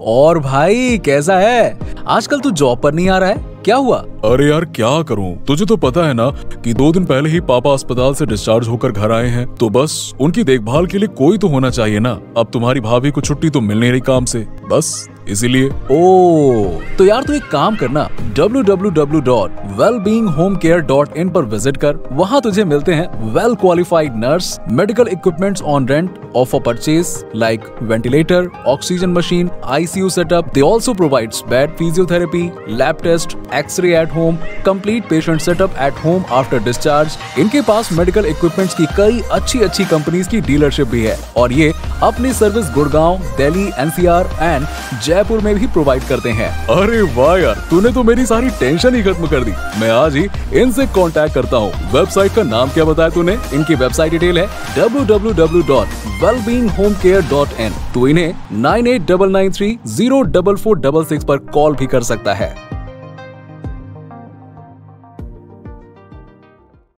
और भाई कैसा है? आजकल तू जॉब पर नहीं आ रहा है? क्या हुआ? अरे यार क्या करूँ? तुझे तो पता है ना कि दो दिन पहले ही पापा अस्पताल से डिस्चार्ज होकर घर आए हैं। तो बस उनकी देखभाल के लिए कोई तो होना चाहिए ना। अब तुम्हारी भाभी को छुट्टी तो मिल नहीं रही काम से। बस इसीलिए। ओ तो यार तू एक काम करना। www.wellbeingHomeCare.in पर विज़िट कर, वहाँ तुझे मिलते हैं well qualified nurse medical equipments on rent offer purchase like ventilator oxygen machine ICU setup they also provides bed physiotherapy lab test X ray at home complete patient setup at home after discharge इनके पास medical equipments की कई अच्छी अच्छी companies की dealership भी है। और ये अपनी service Gurgaon, Delhi NCR and Jaipur में भी प्रोवाइड करते हैं। अरे वाह यार, तूने तो मेरी सारी टेंशन ही खत्म कर दी। मैं आज ही इनसे कांटेक्ट करता हूँ। वेबसाइट का नाम क्या बताया तूने? इनकी वेबसाइट डिटेल है www.wellbeinghomecare.in तो इन्हें nine eight double nine three zero double four double six पर कॉल भी कर सकता है।